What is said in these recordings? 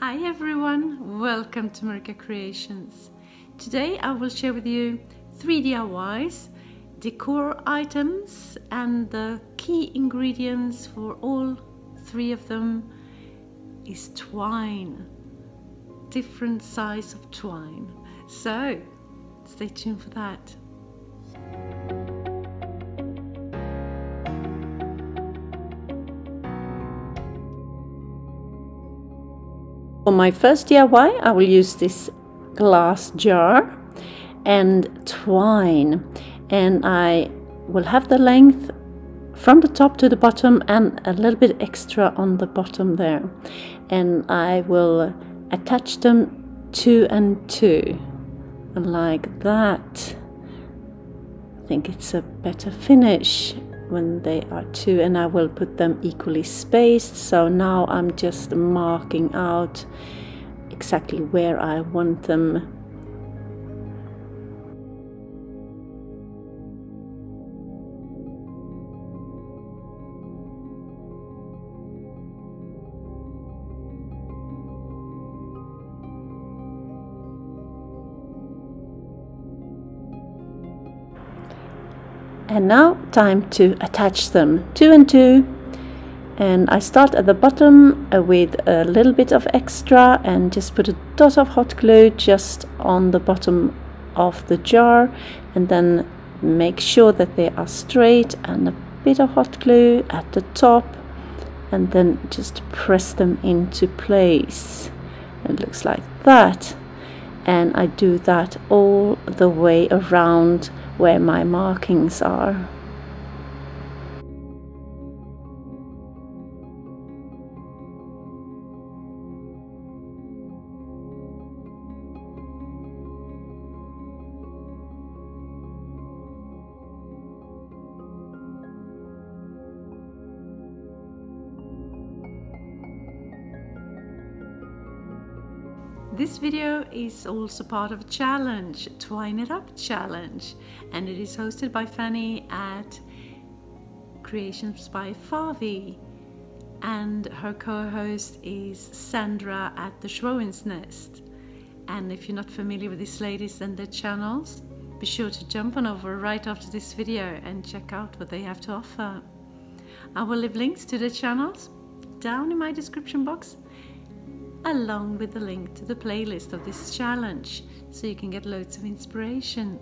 Hi everyone, welcome to Marika Creations. Today I will share with you three DIYs, decor items and the key ingredients for all three of them is twine, different size of twine. So stay tuned for that. For my first DIY, I will use this glass jar and twine. And I will have the length from the top to the bottom and a little bit extra on the bottom there. And I will attach them two and two like that. I think it's a better finish when they are two and I will put them equally spaced. So now I'm just marking out exactly where I want them and now time to attach them two and two. And I start at the bottom uh, with a little bit of extra and just put a dot of hot glue just on the bottom of the jar. And then make sure that they are straight and a bit of hot glue at the top. And then just press them into place. It looks like that. And I do that all the way around where my markings are. This video is also part of a challenge, Twine It Up Challenge, and it is hosted by Fanny at Creations by Favi, and her co-host is Sandra at the Schwowin's Nest. And if you're not familiar with these ladies and their channels, be sure to jump on over right after this video and check out what they have to offer. I will leave links to their channels down in my description box along with the link to the playlist of this challenge so you can get loads of inspiration.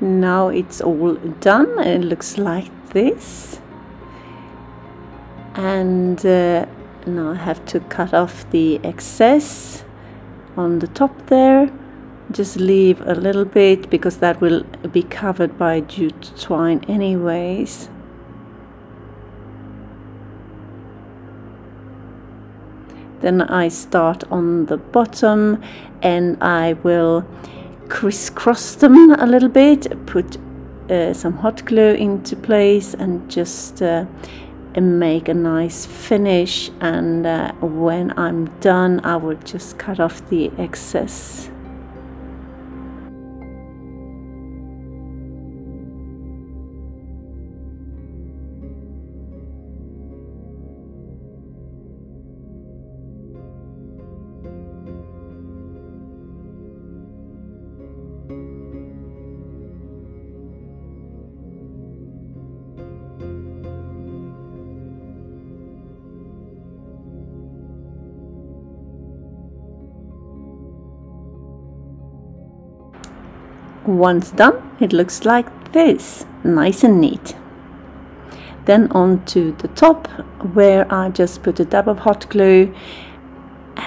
Now it's all done and it looks like this. And uh, now I have to cut off the excess on the top there. Just leave a little bit because that will be covered by jute twine anyways then I start on the bottom and I will crisscross them a little bit put uh, some hot glue into place and just uh, make a nice finish. And uh, when I'm done I will just cut off the excess Once done, it looks like this, nice and neat. Then on to the top where I just put a dab of hot glue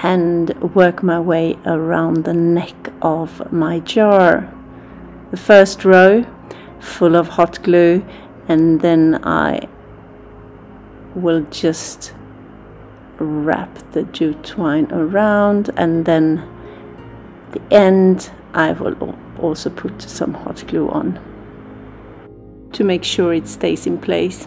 and work my way around the neck of my jar. The first row full of hot glue and then I will just wrap the jute twine around and then the end I will also put some hot glue on to make sure it stays in place.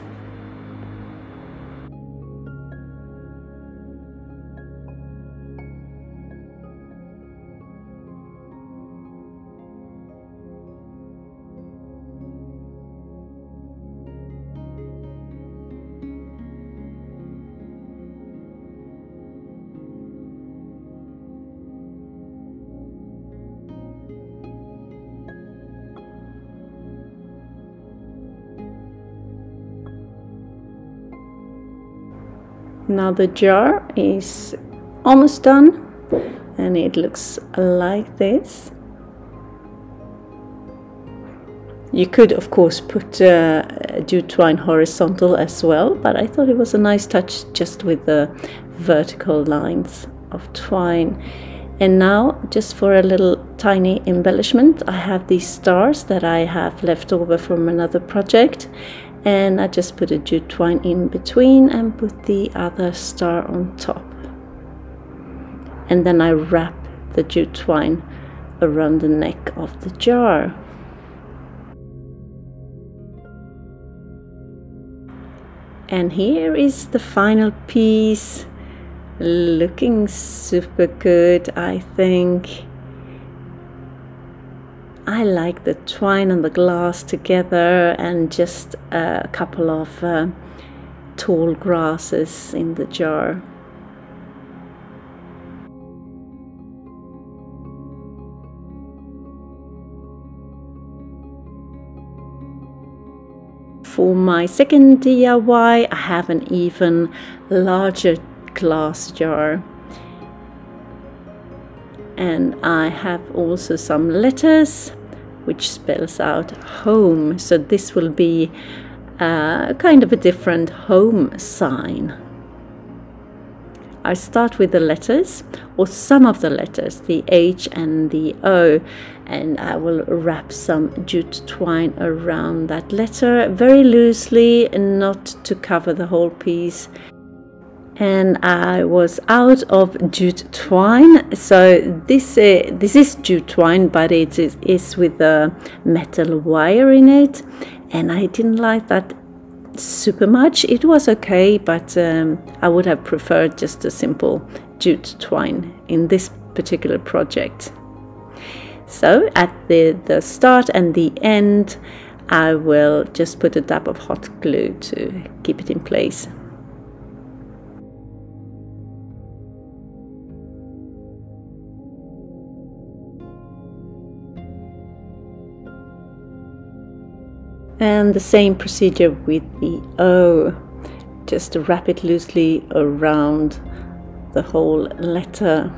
Now the jar is almost done and it looks like this. You could of course put uh, jute twine horizontal as well, but I thought it was a nice touch just with the vertical lines of twine. And now, just for a little tiny embellishment, I have these stars that I have left over from another project. And I just put a jute twine in between and put the other star on top. And then I wrap the jute twine around the neck of the jar. And here is the final piece looking super good I think I like the twine and the glass together and just a couple of uh, tall grasses in the jar. For my second DIY, I have an even larger glass jar and I have also some letters which spells out home. So this will be uh, kind of a different home sign. I start with the letters or some of the letters the H and the O and I will wrap some jute twine around that letter very loosely and not to cover the whole piece and I was out of jute twine. So this uh, this is jute twine, but it is, is with a metal wire in it, and I didn't like that super much. It was okay, but um, I would have preferred just a simple jute twine in this particular project. So at the, the start and the end, I will just put a dab of hot glue to keep it in place. And the same procedure with the O. Just wrap it loosely around the whole letter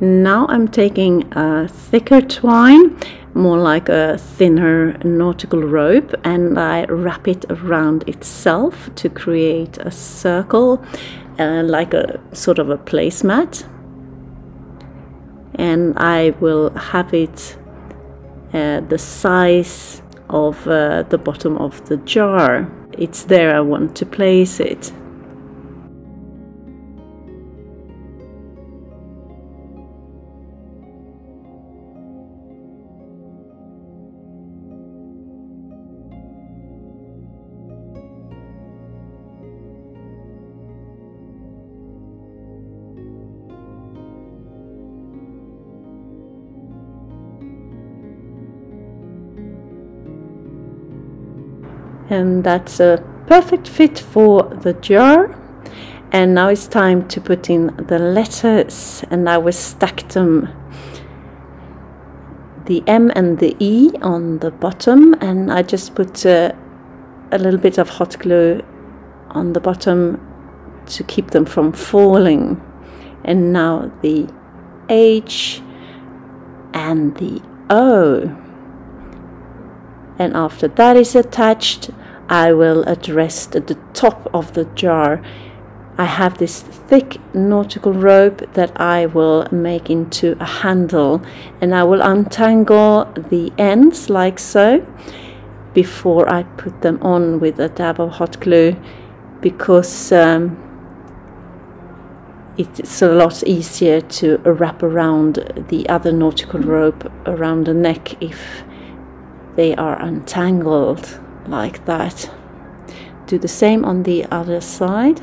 Now I'm taking a thicker twine more like a thinner nautical rope and I wrap it around itself to create a circle uh, like a sort of a placemat. And I will have it uh, the size of uh, the bottom of the jar. It's there I want to place it and that's a perfect fit for the jar. And now it's time to put in the letters and I will stack them. The M and the E on the bottom and I just put uh, a little bit of hot glue on the bottom to keep them from falling. And now the H and the O. And after that is attached I will address the, the top of the jar. I have this thick nautical rope that I will make into a handle and I will untangle the ends like so before I put them on with a dab of hot glue because um, it's a lot easier to wrap around the other nautical rope around the neck if they are untangled like that. Do the same on the other side.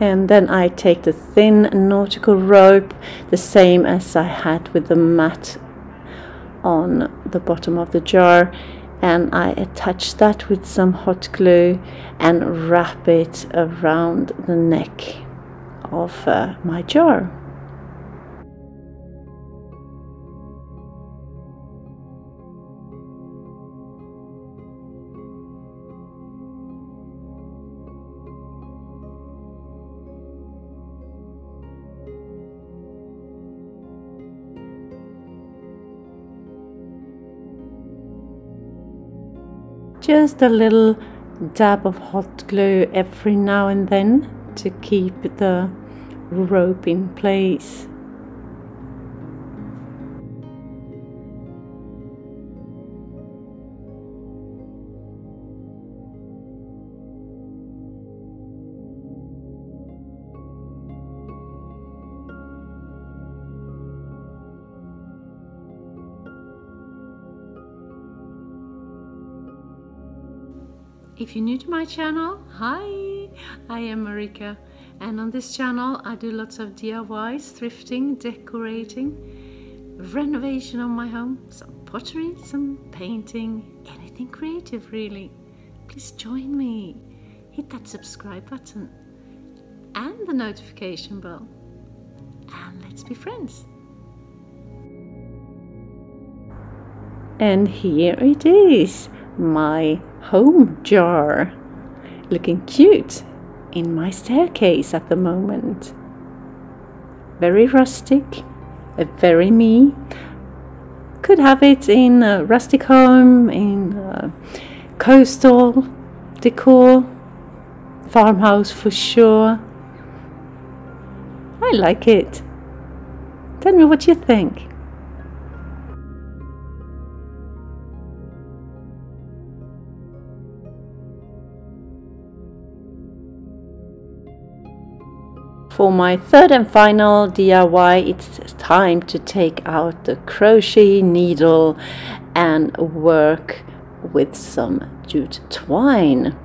And then I take the thin nautical rope the same as I had with the mat on the bottom of the jar and I attach that with some hot glue and wrap it around the neck of uh, my jar. Just a little dab of hot glue every now and then to keep the rope in place. If you're new to my channel, hi, I am Marika and on this channel I do lots of DIYs, thrifting, decorating, renovation on my home, some pottery, some painting, anything creative really. Please join me, hit that subscribe button and the notification bell and let's be friends. And here it is, my home jar looking cute in my staircase at the moment. Very rustic, a very me. Could have it in a rustic home, in coastal decor, farmhouse for sure. I like it. Tell me what you think. For my third and final DIY, it's time to take out the crochet needle and work with some jute twine.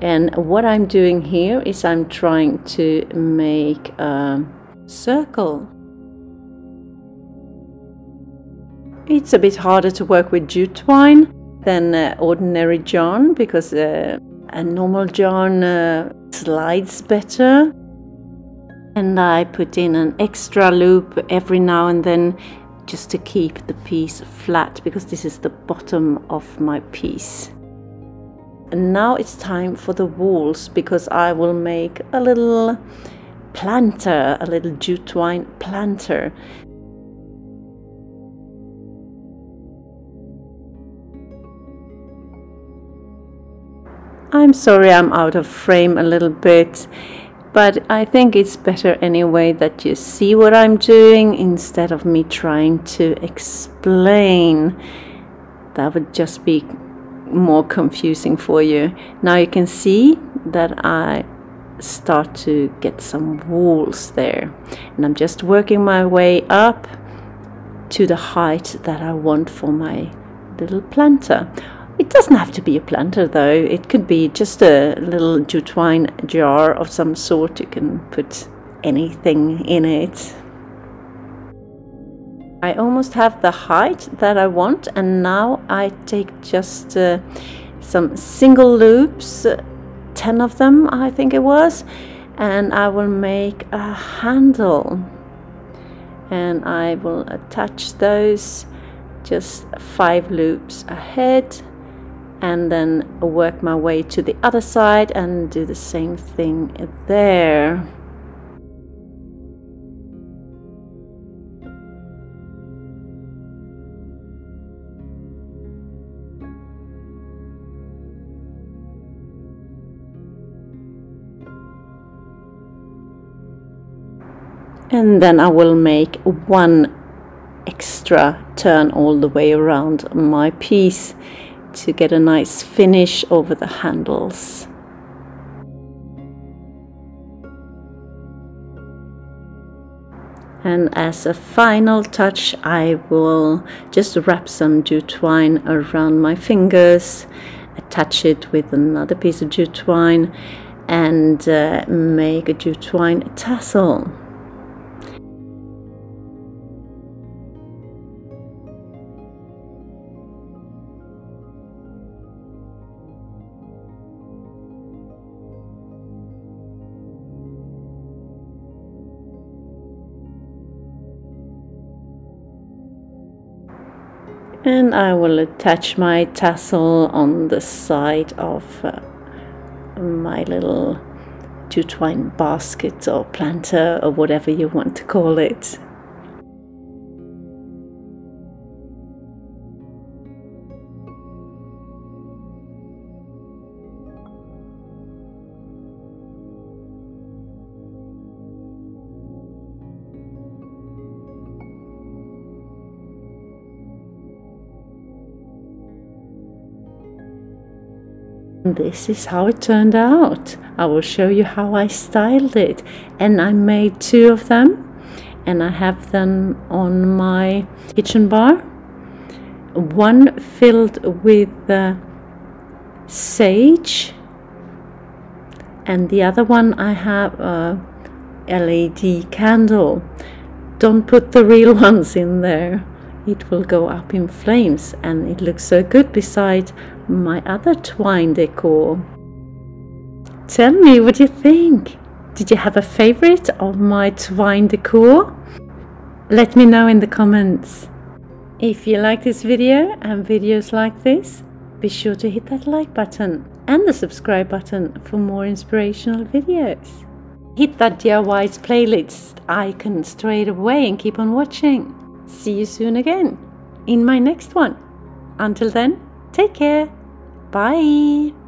And what I'm doing here is I'm trying to make a circle. It's a bit harder to work with jute twine than uh, ordinary yarn because uh, a normal yarn uh, slides better and I put in an extra loop every now and then just to keep the piece flat because this is the bottom of my piece. And now it's time for the walls because I will make a little planter, a little jute twine planter. I'm sorry I'm out of frame a little bit but I think it's better anyway that you see what I'm doing instead of me trying to explain. That would just be more confusing for you. Now you can see that I start to get some walls there and I'm just working my way up to the height that I want for my little planter. It doesn't have to be a planter though, it could be just a little jute twine jar of some sort. You can put anything in it. I almost have the height that I want and now I take just uh, some single loops, uh, 10 of them I think it was, and I will make a handle and I will attach those just five loops ahead and then work my way to the other side and do the same thing there. And then I will make one extra turn all the way around my piece to get a nice finish over the handles. And as a final touch, I will just wrap some jute twine around my fingers, attach it with another piece of jute twine, and uh, make a jute twine tassel. And I will attach my tassel on the side of uh, my little jute twine basket or planter or whatever you want to call it. This is how it turned out. I will show you how I styled it. And I made two of them and I have them on my kitchen bar. One filled with uh, sage and the other one I have a LED candle. Don't put the real ones in there it will go up in flames and it looks so good beside my other twine decor. Tell me what you think. Did you have a favorite of my twine decor? Let me know in the comments. If you like this video and videos like this, be sure to hit that like button and the subscribe button for more inspirational videos. Hit that DIYs playlist icon straight away and keep on watching. See you soon again in my next one. Until then, take care. Bye.